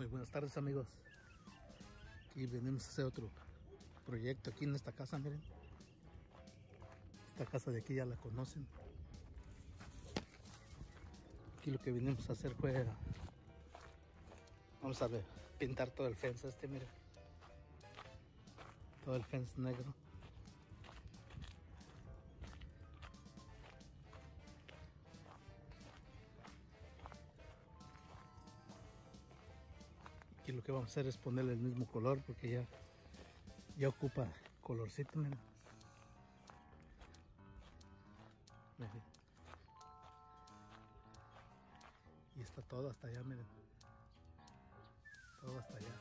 Muy buenas tardes amigos. Aquí venimos a hacer otro proyecto aquí en esta casa, miren. Esta casa de aquí ya la conocen. Aquí lo que vinimos a hacer fue... Vamos a ver, pintar todo el fence este, miren. Todo el fence negro. Aquí lo que vamos a hacer es ponerle el mismo color porque ya, ya ocupa colorcito. Miren. Y está todo hasta allá, miren. Todo hasta allá.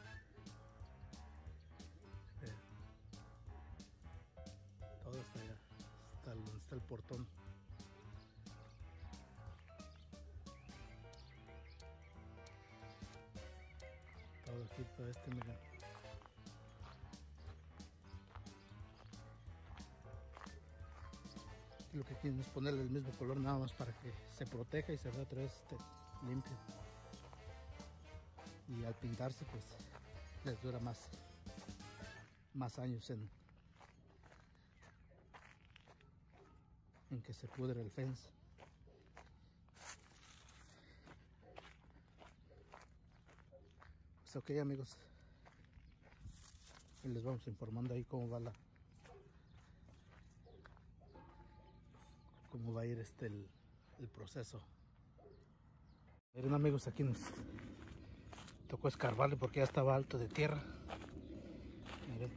Todo hasta allá. Está el portón. Este. Aquí lo que quieren es ponerle el mismo color nada más para que se proteja y se vea otra vez este, limpio. Y al pintarse pues les dura más, más años en, en que se pudre el fence. Pues ok amigos, les vamos informando ahí cómo va la cómo va a ir este el, proceso. Miren amigos, aquí nos tocó escarbarle porque ya estaba alto de tierra. Miren.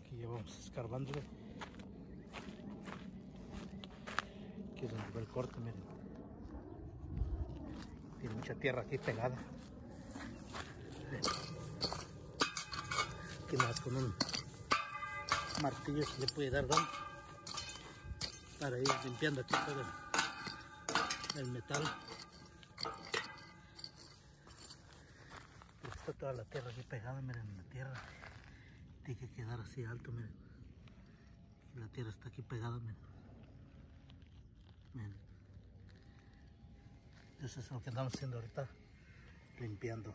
Aquí ya vamos escarbándole. Aquí es donde va el corte, miren. Mucha tierra aquí pegada. Aquí más con un martillo se le puede dar don para ir limpiando aquí todo el, metal. Está toda la tierra aquí pegada, miren la tierra. Tiene que quedar así alto, miren. La tierra está aquí pegada. Miren. Eso es lo que estamos haciendo ahorita, limpiando.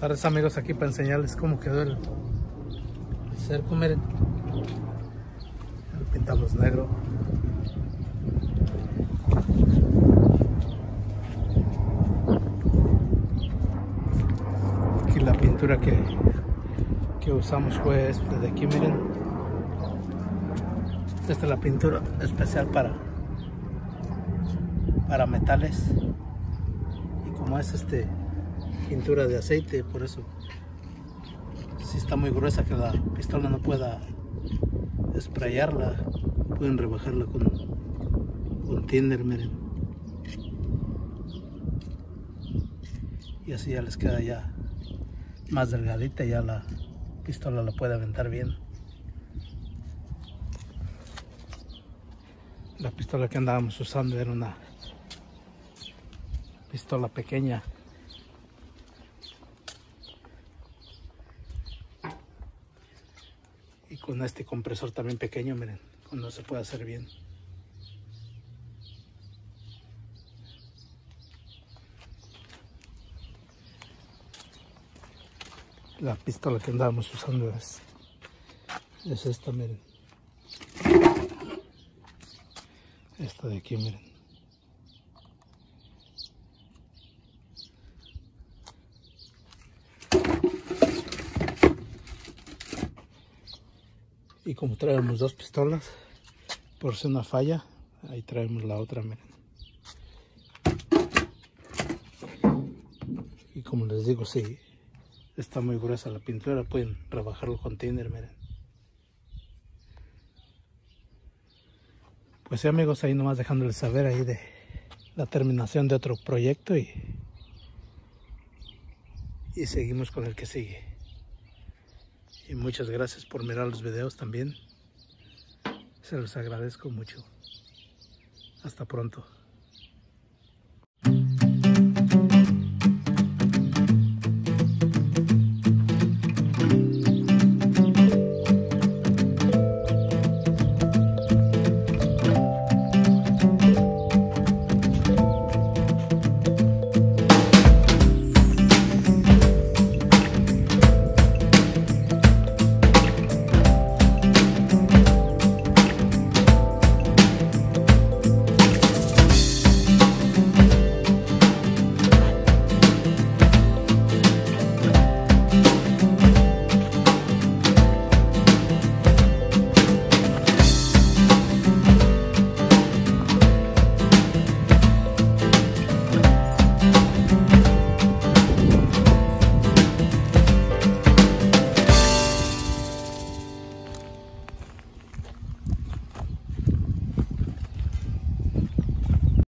tardes amigos, aquí para enseñarles cómo quedó el, cerco, miren. Lo pintamos negro. Aquí la pintura que, que usamos fue esta de aquí, miren. Esta es la pintura especial para para metales y como es este pintura de aceite por eso. Si está muy gruesa que la pistola no pueda sprayarla pueden rebajarla con con tinder miren. Y así ya les queda ya más delgadita ya la pistola la puede aventar bien. La pistola que andábamos usando era una pistola pequeña con este compresor también pequeño miren no se puede hacer bien. La pistola que andábamos usando es, es esta miren. Esta de aquí miren y como traemos dos pistolas por si una falla ahí traemos la otra miren. Y como les digo si está muy gruesa la pintura pueden rebajarlo con tinder miren. Pues sí amigos ahí nomás dejándoles saber ahí de la terminación de otro proyecto y y seguimos con el que sigue y muchas gracias por mirar los videos también. Se los agradezco mucho. Hasta pronto.